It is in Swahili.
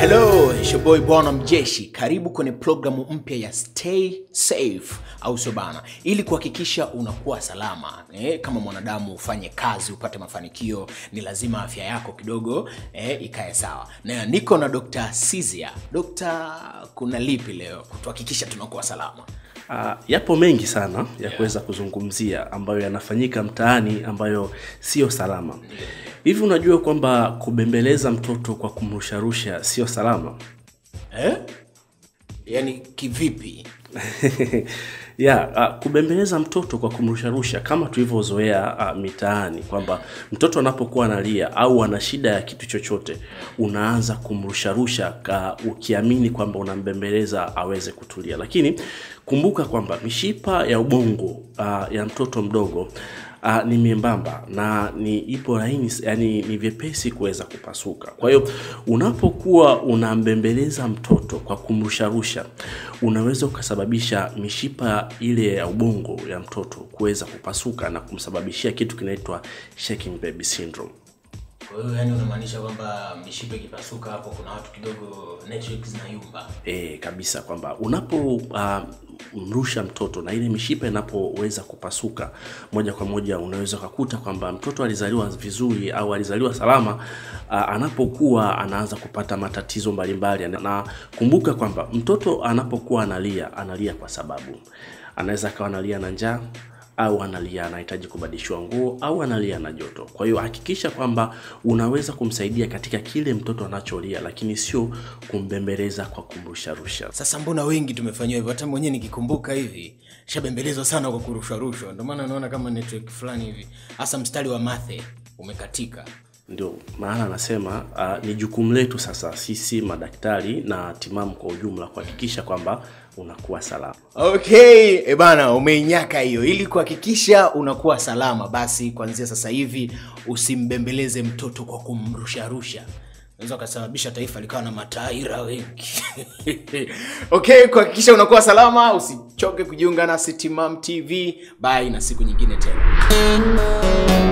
Hello, it's your boy Bwana Mjeshi. Karibu kwenye programu mpya ya Stay Safe au sio bana, ili kuhakikisha unakuwa salama eh, kama mwanadamu ufanye kazi upate mafanikio, ni lazima afya yako kidogo eh, ikae sawa. Na niko na Dr. Sizia. Dr. kuna lipi leo kutuhakikisha tunakuwa salama? Uh, yapo mengi sana ya yeah. kuweza kuzungumzia ambayo yanafanyika mtaani ambayo sio salama. Hivi unajua kwamba kubembeleza mtoto kwa kumrusharusha sio salama? Eh? Yaani kivipi? ya uh, kubembeleza mtoto kwa kumrusharusha kama tulivyozoea uh, mitaani kwamba mtoto anapokuwa analia au ana shida ya kitu chochote unaanza kumrusharusha uh, ukiamini kwamba unambembeleza aweze kutulia. Lakini kumbuka kwamba mishipa ya ubongo uh, ya mtoto mdogo uh, ni miembamba na ni ipo laini yani ni vyepesi kuweza kupasuka. Kwa hiyo unapokuwa unambembeleza mtoto kwa kumrusharusha unaweza ukasababisha mishipa ile ya ubongo ya mtoto kuweza kupasuka na kumsababishia kitu kinaitwa shaking baby syndrome Kwa hiyo yani unamaanisha kwamba mishipa ikipasuka hapo kuna watu kidogo network zinayumba. Eh, kabisa kwamba unapo uh, mrusha mtoto na ile mishipa inapoweza kupasuka moja kwa moja unaweza ukakuta kwamba mtoto alizaliwa vizuri au alizaliwa salama uh, anapokuwa anaanza kupata matatizo mbalimbali na kumbuka kwamba mtoto anapokuwa analia analia kwa sababu anaweza akawa analia na njaa au analia anahitaji kubadilishwa nguo au analia na joto kwa hiyo hakikisha kwamba unaweza kumsaidia katika kile mtoto anacholia lakini sio kumbembeleza kwa kumrusharusha Sasa mbona wengi tumefanyiwa hivyo? Hata mwenyewe nikikumbuka hivi shabembelezwa sana kwa kurushwarushwa, ndio maana naona kama network fulani hivi, hasa mstari wa mathe umekatika. Ndio maana anasema uh, ni jukumu letu sasa sisi madaktari na timamu kwa ujumla kuhakikisha kwamba unakuwa salama Okay, e bana, umeinyaka hiyo. Ili kuhakikisha unakuwa salama, basi kuanzia sasa hivi usimbembeleze mtoto kwa kumrusharusha, unaweza ukasababisha taifa likawa na mataira wengi. okay, kuhakikisha unakuwa salama, usichoke kujiunga nasi Timam TV. Bye na siku nyingine tena.